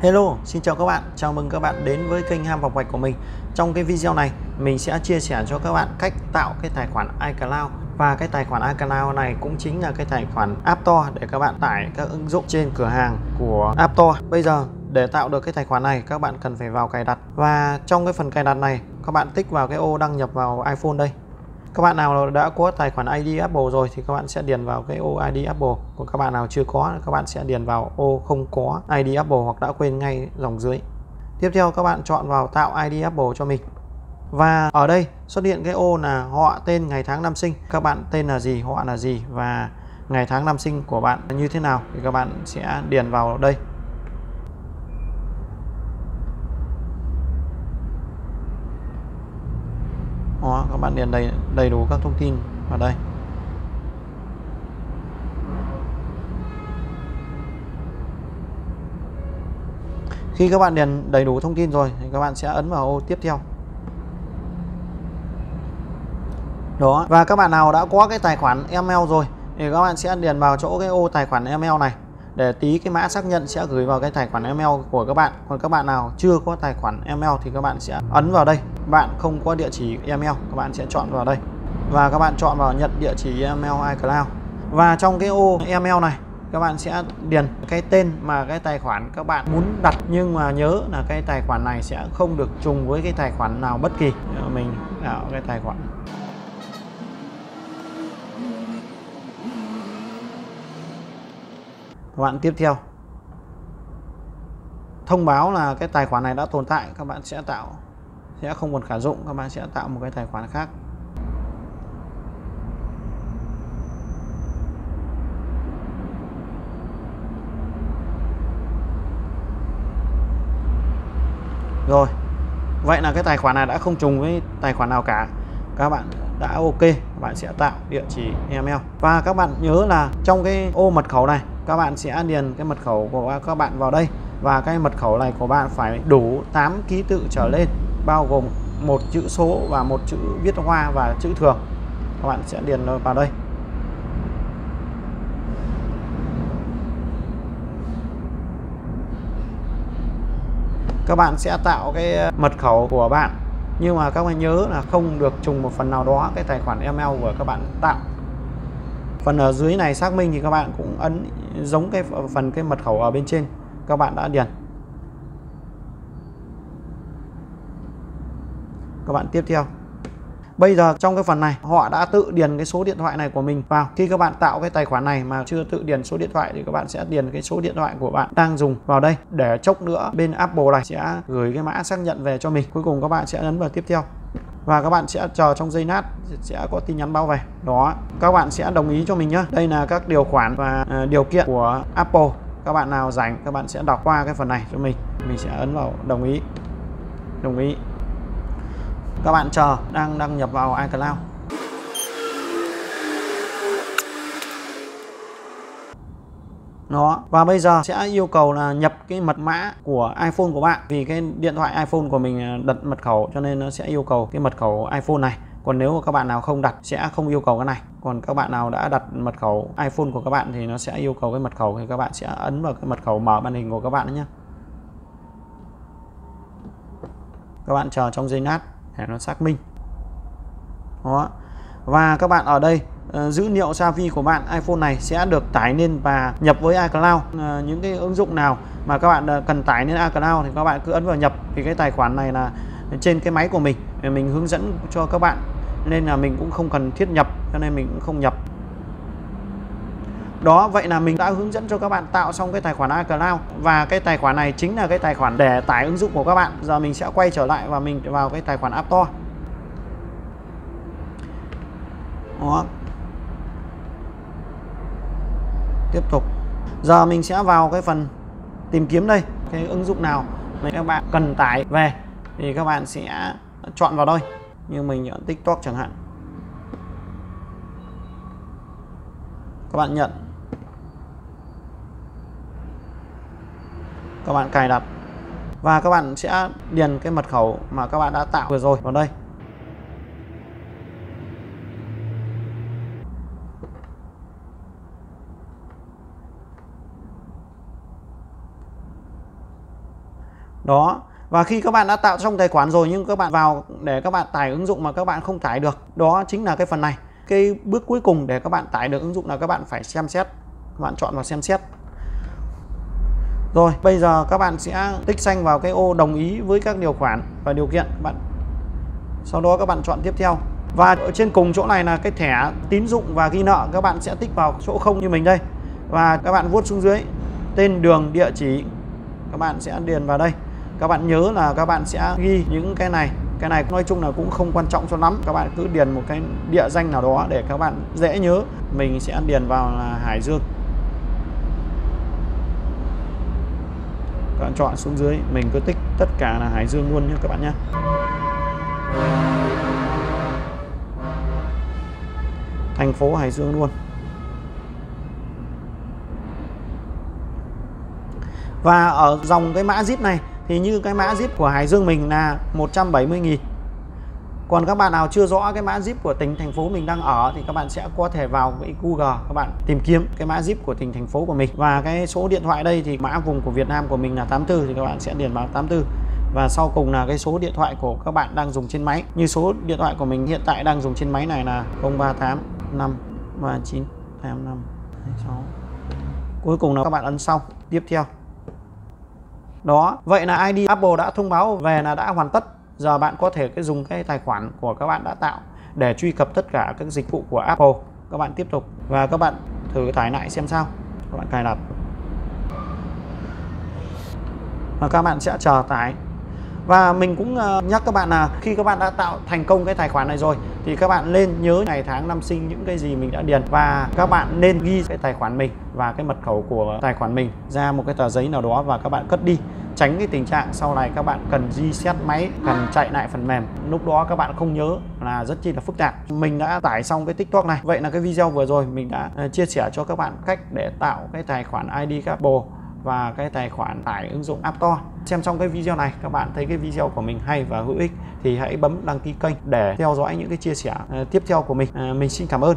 Hello, xin chào các bạn. Chào mừng các bạn đến với kênh Ham Vọc Vạch của mình. Trong cái video này, mình sẽ chia sẻ cho các bạn cách tạo cái tài khoản iCloud và cái tài khoản iCloud này cũng chính là cái tài khoản App Store để các bạn tải các ứng dụng trên cửa hàng của App Store. Bây giờ để tạo được cái tài khoản này các bạn cần phải vào cài đặt và trong cái phần cài đặt này các bạn tích vào cái ô đăng nhập vào iPhone đây các bạn nào đã có tài khoản ID Apple rồi thì các bạn sẽ điền vào cái ô ID Apple. Còn các bạn nào chưa có, các bạn sẽ điền vào ô không có ID Apple hoặc đã quên ngay dòng dưới. Tiếp theo, các bạn chọn vào tạo ID Apple cho mình. Và ở đây xuất hiện cái ô là họ tên ngày tháng năm sinh. Các bạn tên là gì, họ là gì và ngày tháng năm sinh của bạn như thế nào thì các bạn sẽ điền vào đây. Đó, các bạn điền đầy đầy đủ các thông tin vào đây. Khi các bạn điền đầy đủ thông tin rồi thì các bạn sẽ ấn vào ô tiếp theo. Đó và các bạn nào đã có cái tài khoản email rồi thì các bạn sẽ điền vào chỗ cái ô tài khoản email này để tí cái mã xác nhận sẽ gửi vào cái tài khoản email của các bạn. Còn các bạn nào chưa có tài khoản email thì các bạn sẽ ấn vào đây. Bạn không có địa chỉ email, các bạn sẽ chọn vào đây. Và các bạn chọn vào nhận địa chỉ email iCloud. Và trong cái ô email này, các bạn sẽ điền cái tên mà cái tài khoản các bạn muốn đặt. Nhưng mà nhớ là cái tài khoản này sẽ không được trùng với cái tài khoản nào bất kỳ. Mình tạo cái tài khoản. Các bạn tiếp theo. Thông báo là cái tài khoản này đã tồn tại, các bạn sẽ tạo, sẽ không còn khả dụng, các bạn sẽ tạo một cái tài khoản khác. Rồi, vậy là cái tài khoản này đã không trùng với tài khoản nào cả. Các bạn đã ok các bạn sẽ tạo địa chỉ email. Và các bạn nhớ là trong cái ô mật khẩu này các bạn sẽ điền cái mật khẩu của các bạn vào đây. Và cái mật khẩu này của bạn phải đủ 8 ký tự trở lên, bao gồm một chữ số và một chữ viết hoa và chữ thường. Các bạn sẽ điền vào đây. Các bạn sẽ tạo cái mật khẩu của bạn. Nhưng mà các bạn nhớ là không được trùng một phần nào đó cái tài khoản email của các bạn tạo phần ở dưới này xác minh thì các bạn cũng ấn giống cái phần cái mật khẩu ở bên trên. Các bạn đã điền. Các bạn tiếp theo. Bây giờ trong cái phần này, họ đã tự điền cái số điện thoại này của mình vào. Khi các bạn tạo cái tài khoản này mà chưa tự điền số điện thoại thì các bạn sẽ điền cái số điện thoại của bạn đang dùng vào đây. Để chốc nữa bên Apple này sẽ gửi cái mã xác nhận về cho mình. Cuối cùng các bạn sẽ ấn vào tiếp theo và các bạn sẽ chờ trong giây nát, sẽ có tin nhắn báo về đó, các bạn sẽ đồng ý cho mình nhé đây là các điều khoản và à, điều kiện của Apple. Các bạn nào rảnh, các bạn sẽ đọc qua cái phần này cho mình. Mình sẽ ấn vào đồng ý. Đồng ý. Các bạn chờ đang đăng nhập vào iCloud. Nó và bây giờ sẽ yêu cầu là nhập cái mật mã của iPhone của bạn. Vì cái điện thoại iPhone của mình à, đặt mật khẩu cho nên nó sẽ yêu cầu cái mật khẩu iPhone này. Còn nếu mà các bạn nào không đặt sẽ không yêu cầu cái này. Còn các bạn nào đã đặt mật khẩu iPhone của các bạn thì nó sẽ yêu cầu cái mật khẩu thì các bạn sẽ ấn vào cái mật khẩu mở màn hình của các bạn nhé các bạn chờ trong giây lát để nó xác minh. Đó. Và các bạn ở đây Ờ, dữ liệu Savi của bạn iPhone này sẽ được tải lên và nhập với iCloud. Ờ, những cái ứng dụng nào mà các bạn ờ, cần tải lên iCloud thì các bạn cứ ấn vào nhập thì cái tài khoản này là trên cái máy của mình. Mình hướng dẫn cho các bạn, nên là mình cũng không cần thiết nhập, cho nên mình cũng không nhập. Đó, vậy là mình đã hướng dẫn cho các bạn tạo xong cái tài khoản iCloud. Và cái tài khoản này chính là cái tài khoản để tải ứng dụng của các bạn. Giờ mình sẽ quay trở lại và mình vào cái tài khoản App Store. Đó. Tiếp tục. Giờ mình sẽ vào cái phần tìm kiếm đây, cái ứng dụng nào mà các bạn cần tải về thì các bạn sẽ chọn vào đây, như mình nhận TikTok chẳng hạn. Các bạn nhận. Các bạn cài đặt. Và các bạn sẽ điền cái mật khẩu mà các bạn đã tạo vừa rồi vào đây. Đó và khi các bạn đã tạo xong tài khoản rồi nhưng các bạn vào để các bạn tải ứng dụng mà các bạn không tải được đó chính là cái phần này cái bước cuối cùng để các bạn tải được ứng dụng là các bạn phải xem xét các bạn chọn vào xem xét rồi bây giờ các bạn sẽ tích xanh vào cái ô đồng ý với các điều khoản và điều kiện bạn sau đó các bạn chọn tiếp theo và ở trên cùng chỗ này là cái thẻ tín dụng và ghi nợ các bạn sẽ tích vào chỗ không như mình đây và các bạn vuốt xuống dưới tên đường địa chỉ các bạn sẽ điền vào đây các bạn nhớ là các bạn sẽ ghi những cái này. Cái này nói chung là cũng không quan trọng cho lắm. Các bạn cứ điền một cái địa danh nào đó để các bạn dễ nhớ. Mình sẽ điền vào là Hải Dương. Các bạn chọn xuống dưới. Mình cứ tích tất cả là Hải Dương luôn nhé các bạn nhé. Thành phố Hải Dương luôn. Và ở dòng cái mã zip này thì như cái mã zip của Hải Dương mình là 170.000 còn các bạn nào chưa rõ cái mã zip của tỉnh, thành phố mình đang ở thì các bạn sẽ có thể vào với Google các bạn tìm kiếm cái mã zip của tỉnh, thành phố của mình. Và cái số điện thoại đây thì mã vùng của Việt Nam của mình là 84 thì các bạn sẽ điền vào 84 và sau cùng là cái số điện thoại của các bạn đang dùng trên máy. Như số điện thoại của mình hiện tại đang dùng trên máy này là 038 5 39 25 26 cuối cùng là các bạn ấn xong tiếp theo đó. Vậy là ID Apple đã thông báo về là đã hoàn tất. Giờ bạn có thể cái dùng cái tài khoản của các bạn đã tạo để truy cập tất cả các dịch vụ của Apple. Các bạn tiếp tục và các bạn thử tải lại xem sao. Các bạn cài đặt. Và các bạn sẽ chờ tải. Và mình cũng ờ, nhắc các bạn là khi các bạn đã tạo thành công cái tài khoản này rồi thì các bạn nên nhớ ngày tháng năm sinh những cái gì mình đã điền. Và các bạn nên ghi cái tài khoản mình và cái mật khẩu của tài khoản mình ra một cái tờ giấy nào đó và các bạn cất đi. Tránh cái tình trạng sau này các bạn cần reset máy, cần chạy lại phần mềm. Lúc đó các bạn không nhớ là rất chi là phức tạp. Mình đã tải xong cái tiktok này. Vậy là cái video vừa rồi mình đã ờ, chia sẻ cho các bạn cách để tạo cái tài khoản id Apple và cái tài khoản tải ứng dụng App Store. Xem xong cái video này, các bạn thấy cái video của mình hay và hữu ích thì hãy bấm đăng ký kênh để theo dõi những cái chia sẻ ờ, tiếp theo của mình. Ờ, mình xin cảm ơn.